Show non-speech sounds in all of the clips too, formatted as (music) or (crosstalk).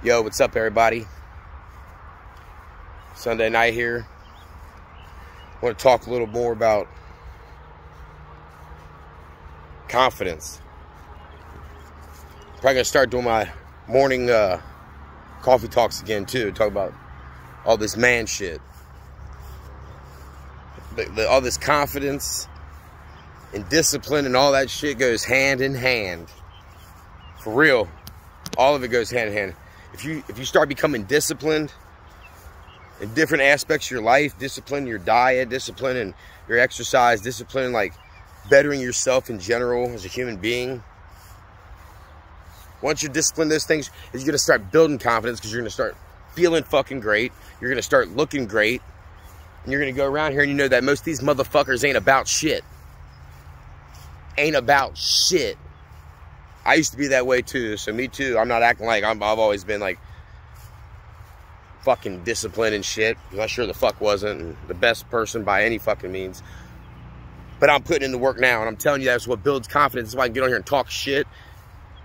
Yo, what's up, everybody? Sunday night here. I want to talk a little more about confidence. Probably gonna start doing my morning uh, coffee talks again too. Talk about all this man shit, all this confidence and discipline and all that shit goes hand in hand. For real, all of it goes hand in hand if you if you start becoming disciplined in different aspects of your life, discipline your diet, discipline and your exercise, discipline like bettering yourself in general as a human being. Once you discipline those things, you're gonna start building confidence because you're gonna start feeling fucking great. You're gonna start looking great. And you're gonna go around here and you know that most of these motherfuckers ain't about shit. Ain't about shit. I used to be that way too. So me too. I'm not acting like i have always been like fucking disciplined and shit. I sure the fuck wasn't the best person by any fucking means. But I'm putting in the work now, and I'm telling you that's what builds confidence. That's why I can get on here and talk shit.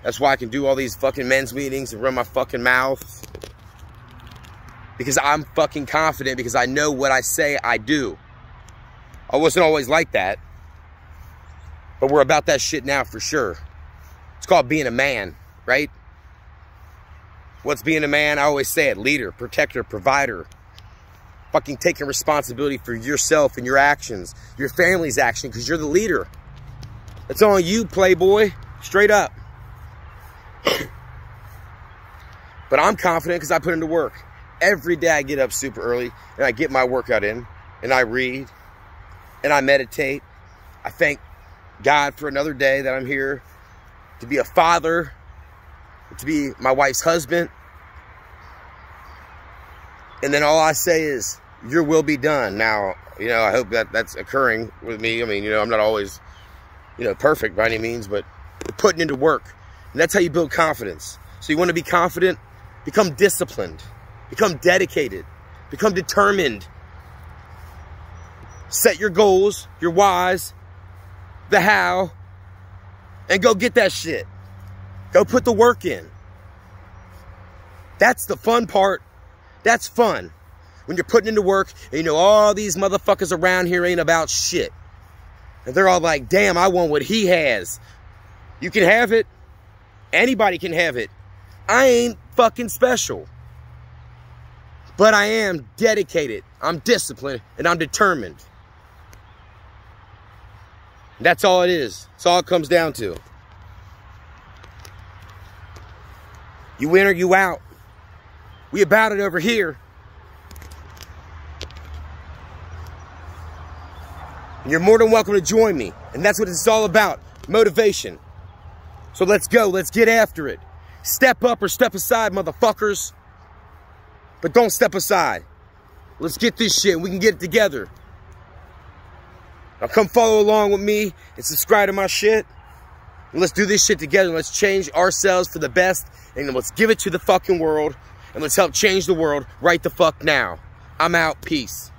That's why I can do all these fucking men's meetings and run my fucking mouth. Because I'm fucking confident because I know what I say I do. I wasn't always like that. But we're about that shit now for sure. It's called being a man, right? What's being a man? I always say it, leader, protector, provider. Fucking taking responsibility for yourself and your actions, your family's action, because you're the leader. It's on you, playboy, straight up. (clears throat) but I'm confident because I put into work. Every day I get up super early and I get my workout in and I read and I meditate. I thank God for another day that I'm here to be a father, to be my wife's husband. And then all I say is, your will be done. Now, you know, I hope that that's occurring with me. I mean, you know, I'm not always, you know, perfect by any means, but putting into work. And that's how you build confidence. So you want to be confident, become disciplined, become dedicated, become determined. Set your goals, your whys, the how, and go get that shit. Go put the work in. That's the fun part. That's fun. When you're putting into work and you know all these motherfuckers around here ain't about shit. And they're all like, damn, I want what he has. You can have it. Anybody can have it. I ain't fucking special. But I am dedicated. I'm disciplined and I'm determined. That's all it is. That's all it comes down to. You in or you out. We about it over here. you're more than welcome to join me. And that's what it's all about. Motivation. So let's go. Let's get after it. Step up or step aside, motherfuckers. But don't step aside. Let's get this shit. We can get it together. Now come follow along with me and subscribe to my shit. And let's do this shit together. Let's change ourselves for the best. And let's give it to the fucking world. And let's help change the world right the fuck now. I'm out. Peace.